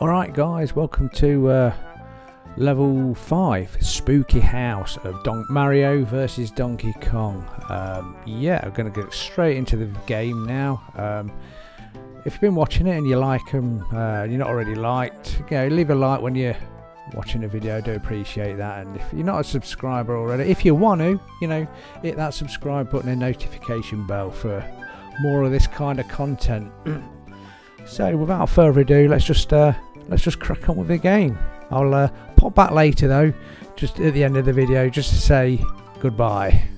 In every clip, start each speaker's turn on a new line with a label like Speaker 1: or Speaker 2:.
Speaker 1: Alright guys, welcome to uh, level 5, Spooky House of Don Mario versus Donkey Kong. Um, yeah, I'm going to get straight into the game now. Um, if you've been watching it and you like them, uh, you're not already liked, you know, leave a like when you're watching the video, I do appreciate that. And if you're not a subscriber already, if you want to, you know, hit that subscribe button and notification bell for more of this kind of content. so without further ado, let's just uh, let's just crack on with the game. I'll uh, pop back later though, just at the end of the video, just to say goodbye.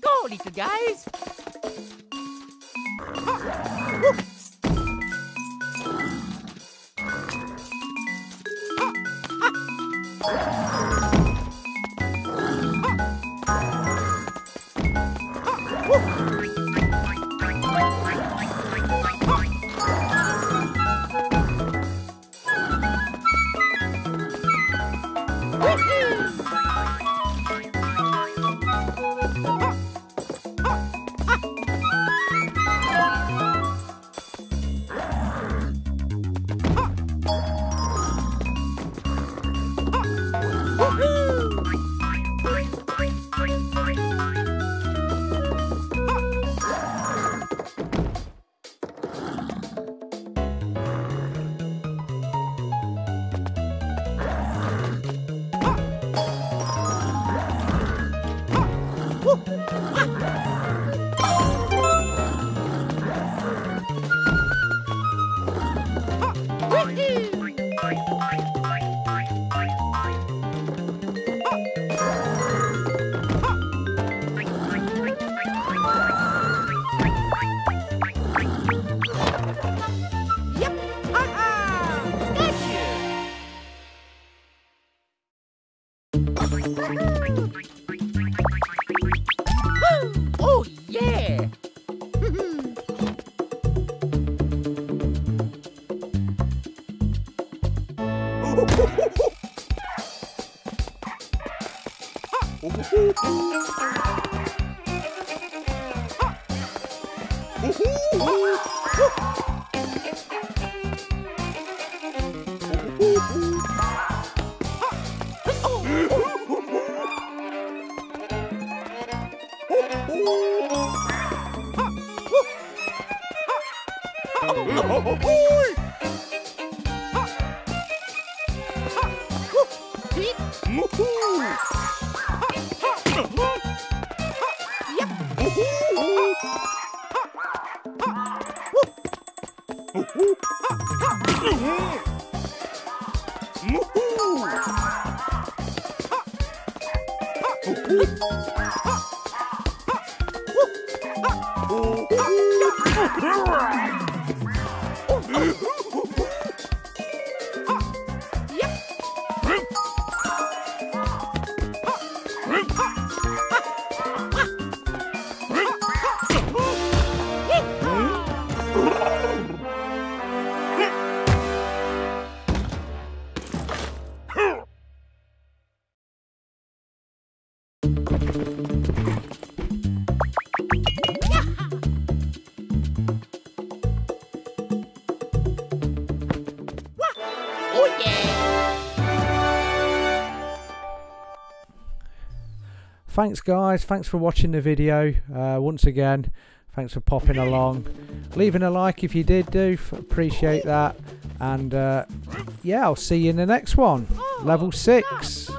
Speaker 2: Go, little guys. 哦 吼
Speaker 1: Thanks, guys. Thanks for watching the video. Uh, once again, thanks for popping along. Leaving a like if you did do. Appreciate that. And uh, yeah, I'll see you in the next one. Level 6.